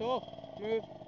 Talk, move.